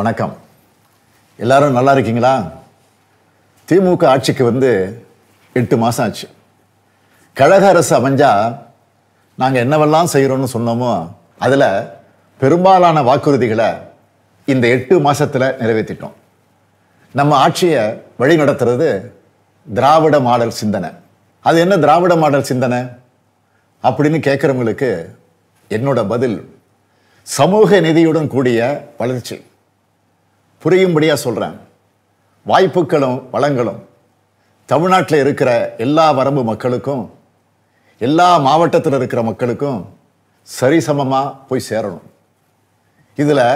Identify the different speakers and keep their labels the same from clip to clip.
Speaker 1: வணக்கம். எல்லாரும் நல்லா இருக்கீங்களா? திமுக ஆட்சிக்கு வந்து எட்டு மாதம் ஆச்சு. கழக அரசு அமைஞ்சா நாங்கள் என்னவெல்லாம் செய்கிறோம்னு சொன்னோமோ அதில் பெரும்பாலான வாக்குறுதிகளை இந்த எட்டு மாதத்தில் நிறைவேற்றிட்டோம் நம்ம ஆட்சியை வழி நடத்துறது திராவிட மாடல் சிந்தனை. அது என்ன திராவிட மாடல் சிந்தனை? அப்படின்னு கேட்குறவங்களுக்கு என்னோட பதில் சமூக நிதியுடன் கூடிய வளர்ச்சி. புரியும்படியாக சொல்கிறேன் வாய்ப்புகளும் வளங்களும் தமிழ்நாட்டில் இருக்கிற எல்லா வரம்பு மக்களுக்கும் எல்லா மாவட்டத்தில் இருக்கிற மக்களுக்கும் சரிசமமாக போய் சேரணும். இதில்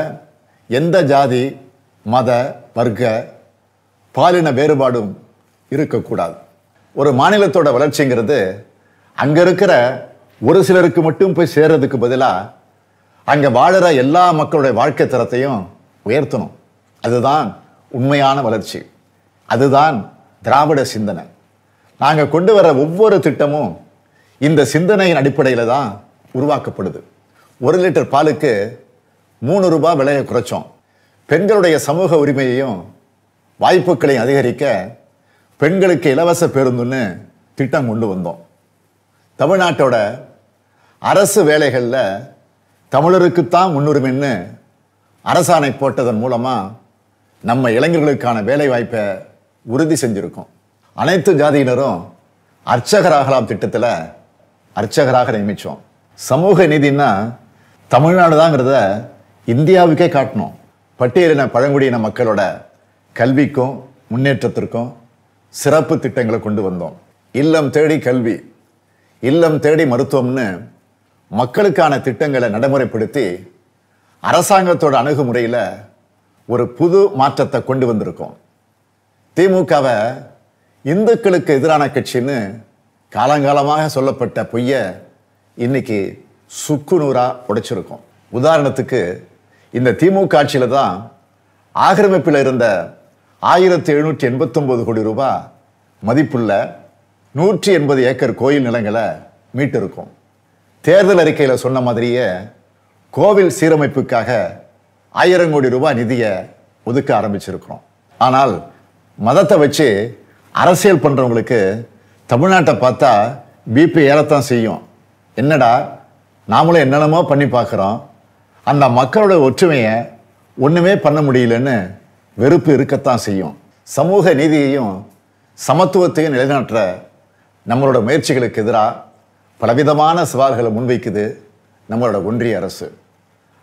Speaker 1: எந்த ஜாதி மத வர்க்க பாலின வேறுபாடும் இருக்கக்கூடாது. ஒரு மாநிலத்தோட வளர்ச்சிங்கிறது அங்கே இருக்கிற ஒரு சிலருக்கு மட்டும் போய் சேர்றதுக்கு பதிலாக அங்கே வாழற எல்லா மக்களுடைய வாழ்க்கை தரத்தையும் உயர்த்தணும். அதுதான் உண்மையான வளர்ச்சி. அதுதான் திராவிட சிந்தனை. நாங்கள் கொண்டு வர ஒவ்வொரு திட்டமும் இந்த சிந்தனையின் அடிப்படையில் தான் உருவாக்கப்படுது. ஒரு லிட்டர் பாலுக்கு மூணு ரூபாய் விலையை குறைச்சோம். பெண்களுடைய சமூக உரிமையையும் வாய்ப்புகளையும் அதிகரிக்க பெண்களுக்கு இலவச பேருந்துன்னு திட்டம் கொண்டு வந்தோம். தமிழ்நாட்டோட அரசு வேலைகளில் தமிழருக்குத்தான் முன்னுரிமைன்னு அரசாணை போட்டதன் மூலமாக நம்ம இளைஞர்களுக்கான வேலை வாய்ப்பை உறுதி செஞ்சிருக்கோம். அனைத்து ஜாதியினரும் அர்ச்சகராகலாம் திட்டத்தில் அர்ச்சகராக நியமித்தோம் சமூக நீதினா தமிழ்நாடு தாங்கிறத இந்தியாவுக்கே காட்டணும். பட்டியலின பழங்குடியின மக்களோட கல்விக்கும் முன்னேற்றத்திற்கும் சிறப்பு திட்டங்களை கொண்டு வந்தோம். இல்லம் தேடி கல்வி இல்லம் தேடி மருத்துவம்னு மக்களுக்கான திட்டங்களை நடைமுறைப்படுத்தி அரசாங்கத்தோட அணுகுமுறையில் ஒரு புது மாற்றத்தை கொண்டு வந்திருக்கோம். திமுகவை இந்துக்களுக்கு எதிரான கட்சின்னு காலங்காலமாக சொல்லப்பட்ட பொய்ய இன்னைக்கு சுக்குநூறா உடைச்சிருக்கோம். உதாரணத்துக்கு இந்த திமுக ஆட்சியில் தான் ஆக்கிரமிப்பில் இருந்த ஆயிரத்தி எழுநூற்றி எண்பத்தொம்போது கோடி ரூபாய் மதிப்புள்ள நூற்றி எண்பது ஏக்கர் கோயில் நிலங்களை மீட்டிருக்கோம். தேர்தல் அறிக்கையில் சொன்ன மாதிரியே கோவில் சீரமைப்புக்காக ஆயிரம் கோடி ரூபாய் நிதியை ஒதுக்க ஆரம்பிச்சிருக்கிறோம். ஆனால் மதத்தை வச்சு அரசியல் பண்ணுறவங்களுக்கு தமிழ்நாட்டை பார்த்தா பிபி ஏறத்தான் செய்யும். என்னடா நாமளும் என்னென்னமோ பண்ணி பார்க்குறோம். அந்த மக்களோட ஒற்றுமையை ஒன்றுமே பண்ண முடியலன்னு வெறுப்பு இருக்கத்தான் செய்யும். சமூக நீதியையும் சமத்துவத்தையும் நிலைநாட்டுற நம்மளோட முயற்சிகளுக்கு எதிராக பலவிதமான சவால்களை முன்வைக்குது நம்மளோட ஒன்றிய அரசு.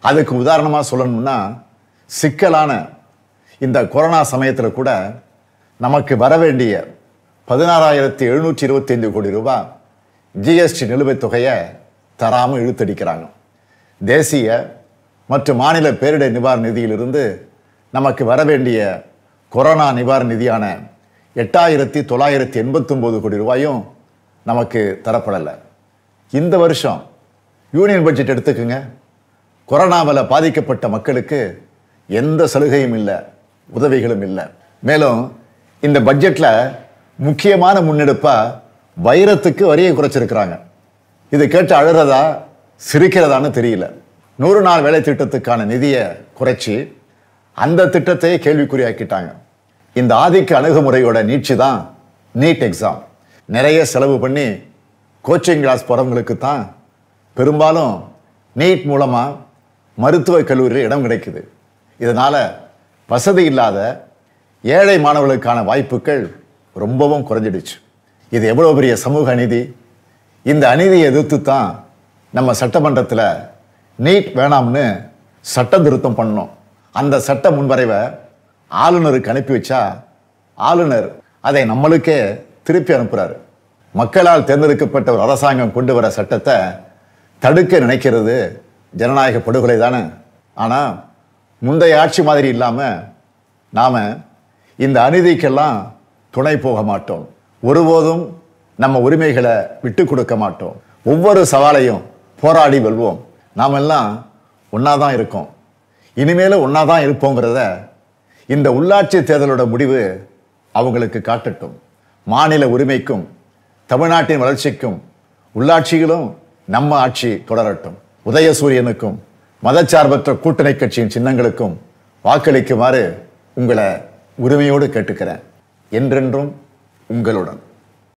Speaker 1: அதுக்கு உதாரணமாக சொல்லணும்னா சிக்கலான இந்த கொரோனா சமயத்தில் கூட நமக்கு வர வேண்டிய பதினாறாயிரத்தி எழுநூற்றி இருபத்தைந்து கோடி ரூபாய் ஜிஎஸ்டி நிலுவைத் தொகையை தராமல் இழுத்தடிக்கிறாங்க. தேசிய மற்றும் மாநில பேரிடர் நிவாரண நிதியிலிருந்து நமக்கு வர வேண்டிய கொரோனா நிவாரண நிதியான எட்டாயிரத்தி தொள்ளாயிரத்தி எண்பத்தொம்போது கோடி ரூபாயும் நமக்கு தரப்படலை. இந்த வருஷம் யூனியன் பட்ஜெட் எடுத்துக்கோங்க. கொரோனாவில் பாதிக்கப்பட்ட மக்களுக்கு எந்த சலுகையும் இல்லை உதவிகளும் இல்லை. மேலும் இந்த பட்ஜெட்டில் முக்கியமான முன்னெடுப்பாக வைரத்துக்கு வரியை குறைச்சிருக்கிறாங்க. இது கேட்டு அழுறதா சிரிக்கிறதான்னு தெரியல. நூறு நாள் வேலை திட்டத்துக்கான நிதியை குறைச்சி அந்த திட்டத்தையே கேள்விக்குறியாக்கிட்டாங்க. இந்த ஆதிக்க அணுகுமுறையோட நீட்சி தான் நீட் எக்ஸாம். நிறைய செலவு பண்ணி கோச்சிங் கிளாஸ் போகிறவங்களுக்கு தான் பெரும்பாலும் நீட் மூலமாக மருத்துவக் கல்லூரியில் இடம் கிடைக்குது. இதனால் வசதி இல்லாத ஏழை மாணவர்களுக்கான வாய்ப்புகள் ரொம்பவும் குறைஞ்சிடுச்சு. இது எவ்வளோ பெரிய சமூக அநீதி? இந்த அநீதியை எதிர்த்து தான் நம்ம சட்டமன்றத்தில் நீட் வேணாம்னு சட்ட திருத்தம் பண்ணோம் அந்த சட்ட முன்வரைவை ஆளுநருக்கு அனுப்பி வச்சா ஆளுநர் அதை நம்மளுக்கே திருப்பி அனுப்புகிறார் மக்களால் தேர்ந்தெடுக்கப்பட்ட ஒரு அரசாங்கம் கொண்டு வர சட்டத்தை தடுக்க நினைக்கிறது ஜனநாயக படுகொலை தானே? ஆனால் முந்தைய ஆட்சி மாதிரி இல்லாமல் நாம் இந்த அநீதிக்கெல்லாம் துணை போக மாட்டோம். ஒருபோதும் நம்ம உரிமைகளை விட்டு கொடுக்க மாட்டோம். ஒவ்வொரு சவாலையும் போராடி வெல்வோம். நாம் எல்லாம் ஒன்றா தான் இருக்கோம். இனிமேலும் ஒன்றா தான் இருப்போங்கிறத இந்த உள்ளாட்சி தேர்தலோட முடிவு அவங்களுக்கு காட்டட்டும். மாநில உரிமைக்கும் தமிழ்நாட்டின் வளர்ச்சிக்கும் உள்ளாட்சிகளும் நம்ம ஆட்சி தொடரட்டும். உதயசூரியனுக்கும் மதச்சார்பற்ற கூட்டணி கட்சியின் சின்னங்களுக்கும் வாக்களிக்குமாறு உங்களை உரிமையோடு கேட்டுக்கிறேன். என்றென்றும் உங்களுடன்.